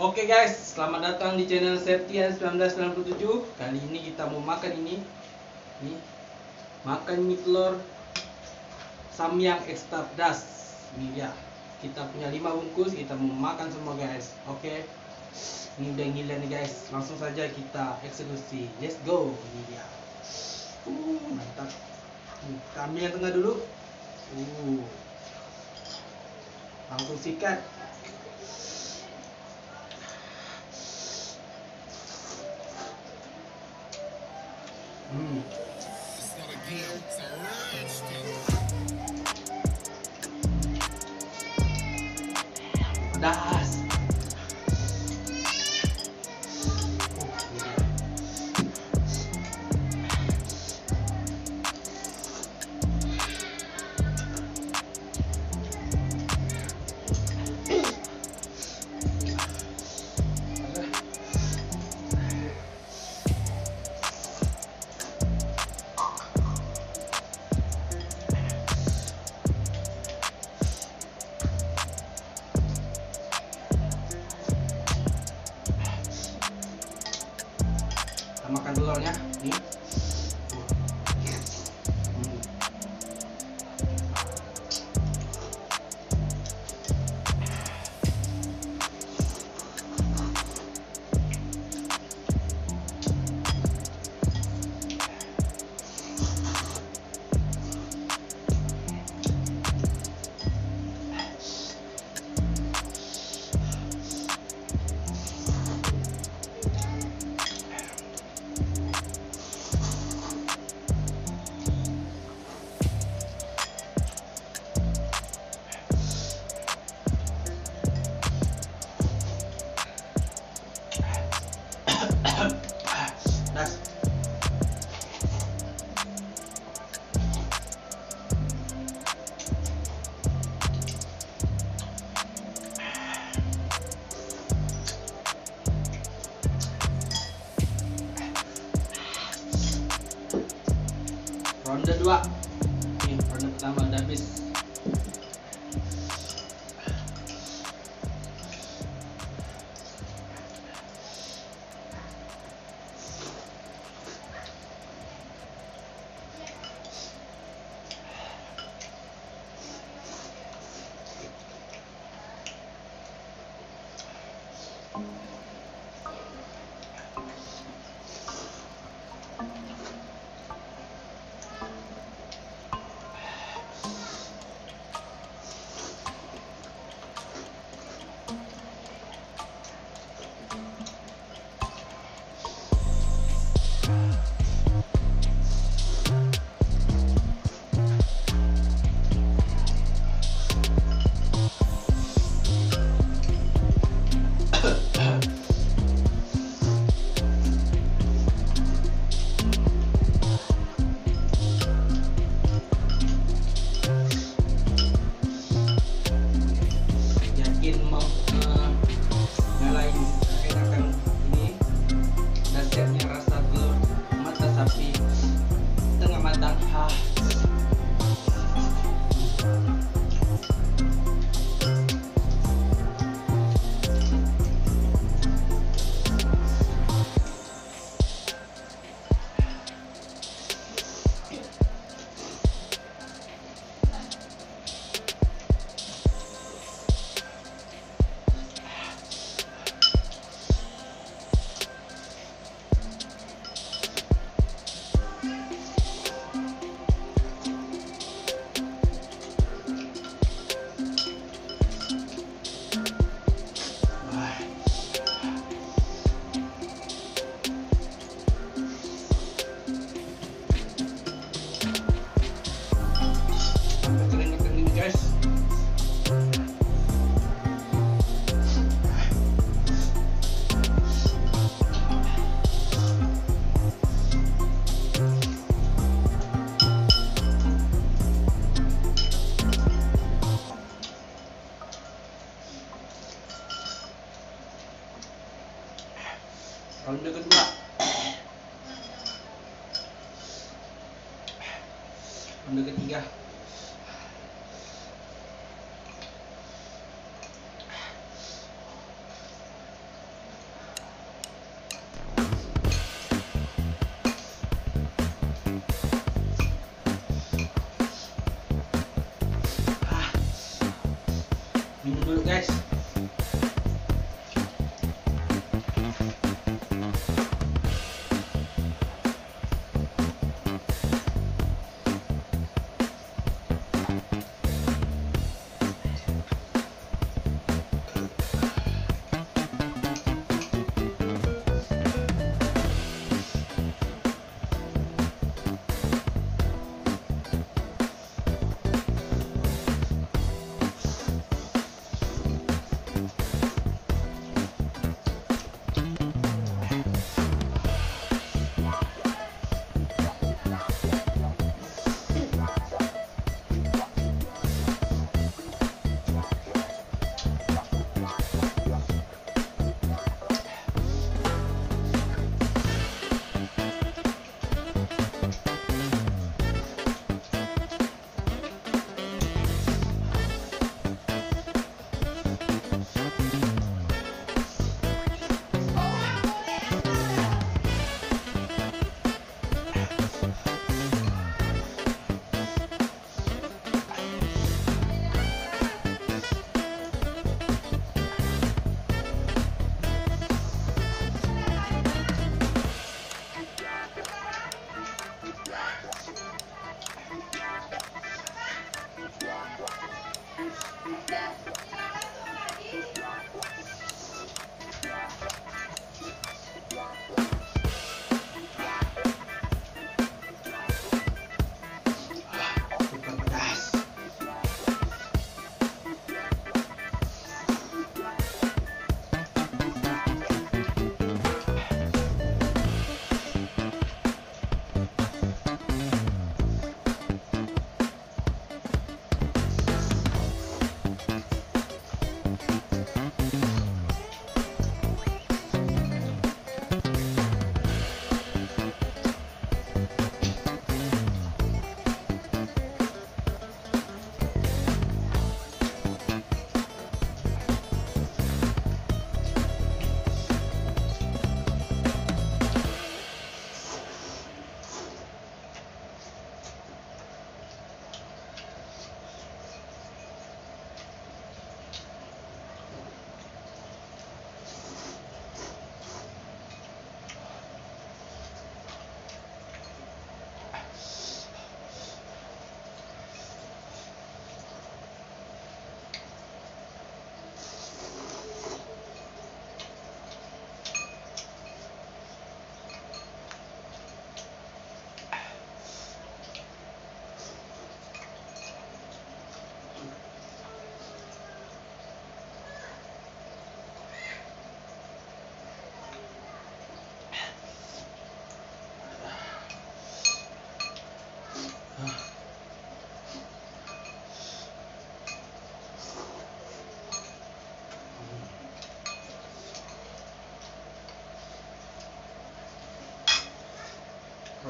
Oke guys, selamat datang di channel Septian 1997 Kali ini kita mau makan ini. Ini. Makan mie telur Samyang extra pedas. Ini dia. Kita punya 5 bungkus, kita mau makan semua guys. Oke. Ini udah gila nih guys. Langsung saja kita eksekusi. Let's go. Ini dia. Uh, Mantap. Ambil yang tengah dulu uh. Langsung sikat pedas. Kita makan telurnya nih Ronde 2 Nih, ronde pertama udah habis tahun kedua, gua ronde ketiga. Ah. Minum dulu guys.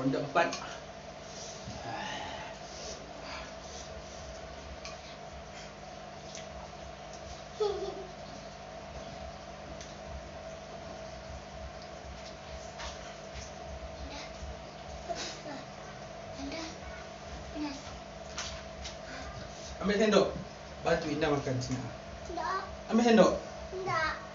Ronde 4 ambil sendok. Bantu Indah makan sini. Ambil sendok. Enggak.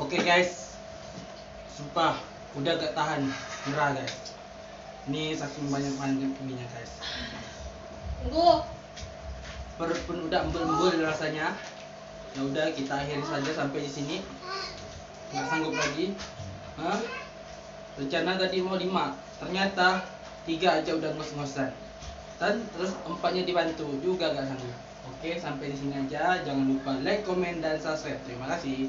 Oke guys, sumpah udah gak tahan nyerah guys. Ini saking banyak banyak minyak guys. Tunggu. Perut pun udah embul-embul rasanya. Ya udah kita akhiri saja sampai di sini. Nggak sanggup lagi. Hah? Rencana tadi mau lima, ternyata tiga aja udah ngos-ngosan. Dan terus empatnya dibantu juga gak sanggup. Oke, sampai di sini aja. Jangan lupa like, komen, dan subscribe. Terima kasih.